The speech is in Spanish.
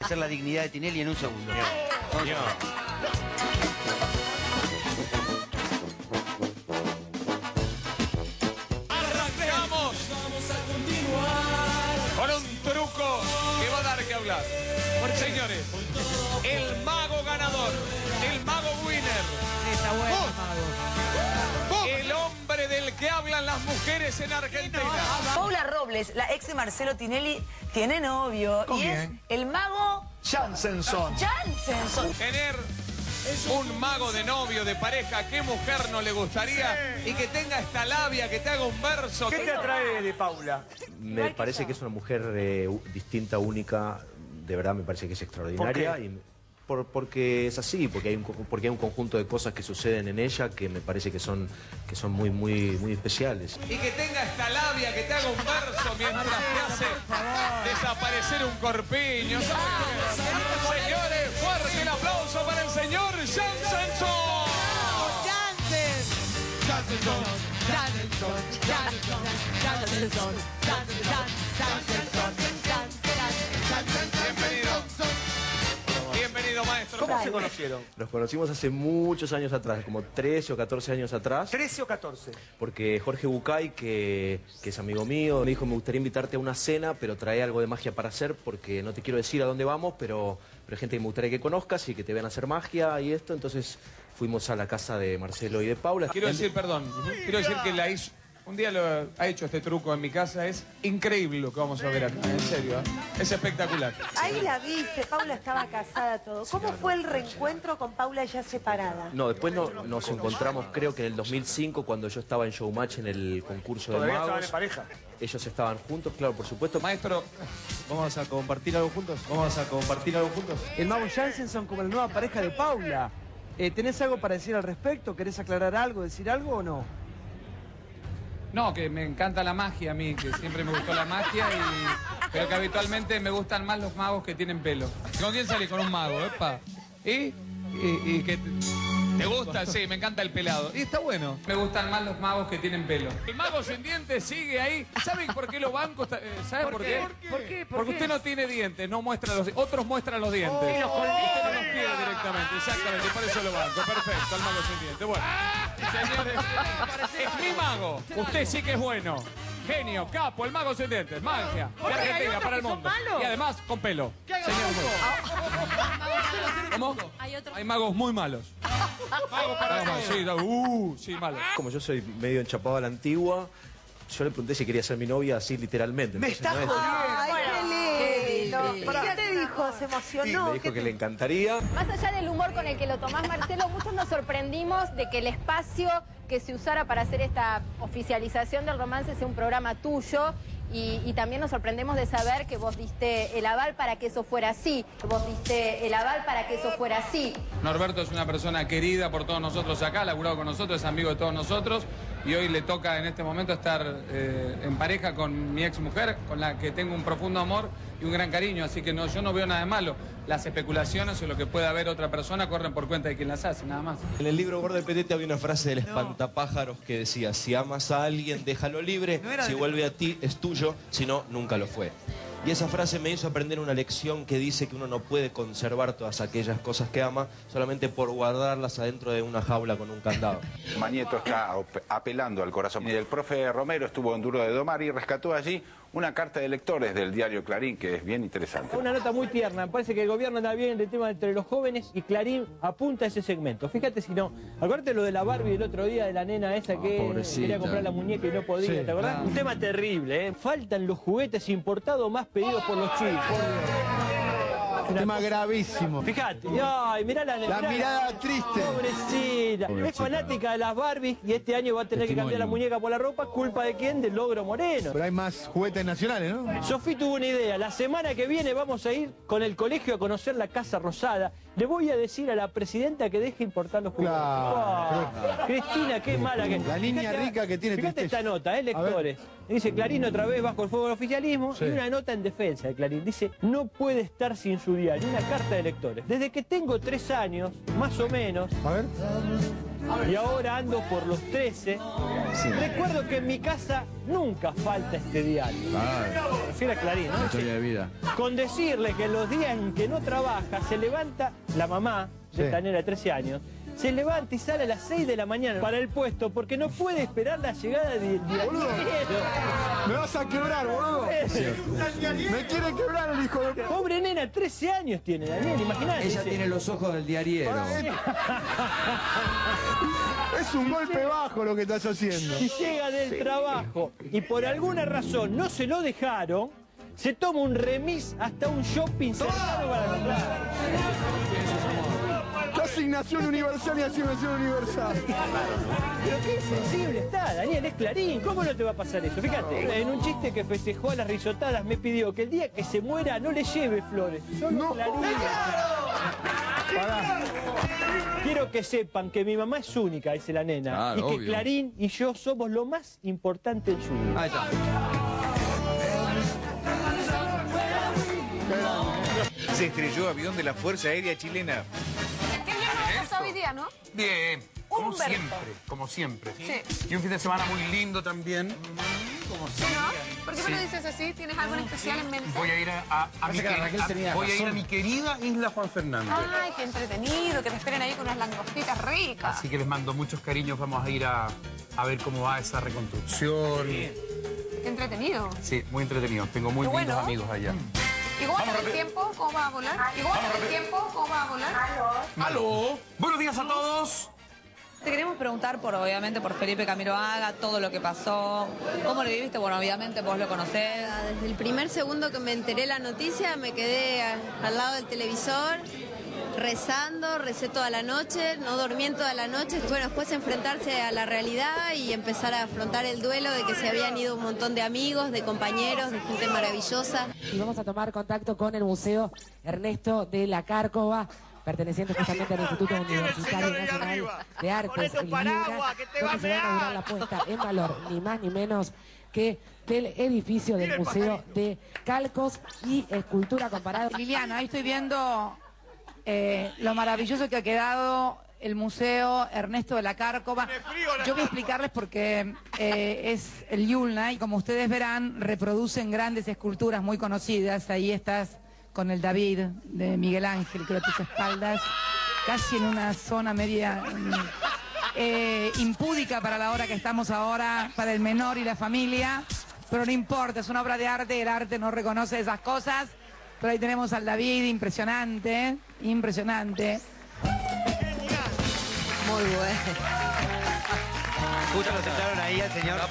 Hacer la dignidad de Tinelli en un segundo. Arrancamos con un truco que va a dar que hablar. Señores, el mago ganador, el mago winner, Está bueno, Mago. Del que hablan las mujeres en Argentina. Paula Robles, la ex de Marcelo Tinelli, tiene novio y es el mago Jansenson. Jansenson. Tener un mago de novio, de pareja, ¿qué mujer no le gustaría? Y que tenga esta labia, que te haga un verso. ¿Qué te atrae de Paula? Me parece que es una mujer eh, distinta, única, de verdad me parece que es extraordinaria. ¿Por qué? y por- porque es así, porque hay, un, porque hay un conjunto de cosas que suceden en ella que me parece que son, que son muy, muy, muy especiales. Y que tenga esta labia, que te haga un verso mientras te hace desaparecer un corpiño. Señores, fuerte el aplauso para el señor Jansenson. Jansen. Jansenson. Jansenson. Jansenson. Jansenson. Jansenson. Jansenson. ¿Cómo se conocieron? Nos conocimos hace muchos años atrás, como 13 o 14 años atrás. ¿13 o 14? Porque Jorge Bucay, que, que es amigo mío, me dijo, me gustaría invitarte a una cena, pero trae algo de magia para hacer, porque no te quiero decir a dónde vamos, pero, pero hay gente que me gustaría que conozcas y que te vean hacer magia y esto. Entonces fuimos a la casa de Marcelo y de Paula. Quiero decir, perdón, quiero decir que la hizo, un día lo ha hecho este truco en mi casa, es increíble lo que vamos a ver acá, en serio, ¿eh? es espectacular. Ahí la viste, Paula estaba casada, todo. ¿Cómo fue el reencuentro con Paula ya separada? No, después no- nos encontramos, creo que en el 2005, cuando yo estaba en Showmatch en el concurso de ¿Todavía estaban magos. en pareja? Ellos estaban juntos, claro, por supuesto. Maestro, ¿Vamos a compartir algo juntos? ¿Vamos a compartir algo juntos? El mago Jansen son como la nueva pareja de Paula. Eh, ¿Tenés algo para decir al respecto? ¿Querés aclarar algo, decir algo o no? No, que me encanta la magia a mí, que siempre me gustó la magia, y, pero que habitualmente me gustan más los magos que tienen pelo. ¿Con quién salís? Con un mago, epa. ¿Y? Y, y que te, te gusta, sí, me encanta el pelado. Y está bueno. Me gustan más los magos que tienen pelo. el mago sin dientes sigue ahí. ¿Saben por qué los bancos? ta- eh, ¿Saben por, qué? ¿Por qué? ¿Por Porque qué? usted no tiene dientes, no muestra los dientes. Otros muestran los dientes. Usted no los tiene directamente, exactamente. Por eso lo banco. Perfecto, al mago sin dientes. Bueno, señores, es mi mago. Usted sí que es bueno. Genio, capo, el mago sin dientes. Magia. De Argentina para el mundo. Y además con pelo. Señor ¿Cómo? Hay magos muy malos. Magos para todos. Sí, da- uh, sí, malos. Como yo soy medio enchapado a la antigua, yo le pregunté si quería ser mi novia así literalmente. ¡Me Entonces, estás no es- Ay, qué lindo. ¿Qué te dijo? ¿Se Sí, emocionó? me dijo ¿Qué que le encantaría. Más allá del humor con el que lo tomás, Marcelo, muchos nos sorprendimos de que el espacio que se usara para hacer esta oficialización del romance sea un programa tuyo. Y, y también nos sorprendemos de saber que vos diste el aval para que eso fuera así. Que vos diste el aval para que eso fuera así. Norberto es una persona querida por todos nosotros acá, laburado con nosotros, es amigo de todos nosotros y hoy le toca en este momento estar eh, en pareja con mi ex mujer, con la que tengo un profundo amor y un gran cariño, así que no, yo no veo nada de malo. Las especulaciones o lo que pueda ver otra persona corren por cuenta de quien las hace, nada más. En el libro Gordo de Petete había una frase del espantapájaros que decía, si amas a alguien, déjalo libre, si vuelve a ti, es tuyo, si no, nunca lo fue. Y esa frase me hizo aprender una lección que dice que uno no puede conservar todas aquellas cosas que ama solamente por guardarlas adentro de una jaula con un candado. Manieto está apelando al corazón. Y el profe Romero estuvo en Duro de Domar y rescató allí una carta de lectores del diario Clarín que es bien interesante. Una nota muy tierna. Me parece que el gobierno anda bien en el tema entre los jóvenes y Clarín apunta a ese segmento. Fíjate si no. Acuérdate lo de la Barbie el otro día, de la nena esa que quería comprar la muñeca y no podía. ¿Te acordás? Un tema terrible, ¿eh? Faltan los juguetes importados más pedidos por los chicos. Un tema gravísimo. Fíjate. Ay, mirá la, La mirada triste. Pobrecita. Es fanática de las Barbies y este año va a tener que cambiar la muñeca por la ropa. ¿Culpa de quién? Del logro moreno. Pero hay más juguetes nacionales, ¿no? Sofía tuvo una idea. La semana que viene vamos a ir con el colegio a conocer la Casa Rosada. Le voy a decir a la presidenta que deje importar los juguetes. Claro. Ah, Cristina, qué mala que La niña Fíjate, rica que tiene Fíjate tristeza. esta nota, ¿eh, lectores? Dice Clarín otra vez bajo el fuego del oficialismo Sí. y una nota en defensa de Clarín. Dice, no puede estar sin su diario. Una carta de lectores. Desde que tengo tres años, más o menos, A ver. y ahora ando por los 13, recuerdo que en mi casa nunca falta este diario. Me refiero a Clarín, ¿no? Historia de vida. Con decirle que los días en que no trabaja, se levanta la mamá de esta nena de 13 años, se levanta y sale a las 6 de la mañana para el puesto porque no puede esperar la llegada del diario. Me vas a quebrar, boludo. Me quiere quebrar el hijo de... Pobre nena, 13 años tiene Daniel, imagínate. Ella tiene los ojos del diariero. Es un golpe bajo lo que estás haciendo. Si llega del trabajo y por alguna razón no se lo dejaron, se toma un remis hasta un shopping cercano para comprar. ¿Qué asignación universal y asignación universal? Pero qué sensible está, Daniel, es Clarín. ¿Cómo no te va a pasar eso? Fíjate, en un chiste que festejó a las risotadas me pidió que el día que se muera no le lleve flores. Solo Clarín. Pará. Quiero que sepan que mi mamá es única, dice la nena. Claro, y que obvio. Clarín y yo somos lo más importante en su vida. Ahí está. Se estrelló avión de la Fuerza Aérea Chilena. Qué bien como Humberto. siempre, como siempre. Sí. Y un fin de semana muy lindo también. ¿Sí, no? ¿Por qué me lo dices así? ¿Tienes algo en especial en mente? Voy a ir a, a- a mi, que la queri- Raquel a- tenía voy a ir a mi querida isla Juan Fernández. Ay, qué entretenido, que te esperen ahí con unas langostitas ricas. Así que les mando muchos cariños. Vamos a ir a, a ver cómo va esa reconstrucción. Qué entretenido. Sí, muy entretenido. Tengo muy Qué lindos bueno. amigos allá. Igual en el tiempo, ¿cómo va a volar? Igual en el tiempo, ¿cómo va a volar? ¡Aló! Buenos días a todos. Te queremos preguntar por, obviamente, por Felipe Camiroaga, todo lo que pasó, cómo lo viviste, bueno, obviamente vos lo conocés. Desde el primer segundo que me enteré la noticia me quedé al lado del televisor rezando, recé toda la noche, no dormí en toda la noche. Bueno, después enfrentarse a la realidad y empezar a afrontar el duelo de que se habían ido un montón de amigos, de compañeros, de gente maravillosa. Y vamos a tomar contacto con el Museo Ernesto de la Cárcova, perteneciente justamente al Instituto Universitario Nacional de Artes, el IUNA, donde se va a inaugurar la puesta en valor, ni más ni menos que del edificio del Museo de Calcos y Escultura Comparada. Liliana, ahí estoy viendo eh, lo maravilloso que ha quedado el Museo Ernesto de la Cárcova. Yo voy a explicarles porque eh, es el Yulna y como ustedes verán, reproducen grandes esculturas muy conocidas. Ahí estás con el David de Miguel Ángel, creo a tus espaldas, casi en una zona media mm, eh, impúdica para la hora que estamos ahora, para el menor y la familia. Pero no importa, es una obra de arte, el arte no reconoce esas cosas. Pero ahí tenemos al David, impresionante, impresionante. Muy bueno. Justo lo sentaron ahí al señor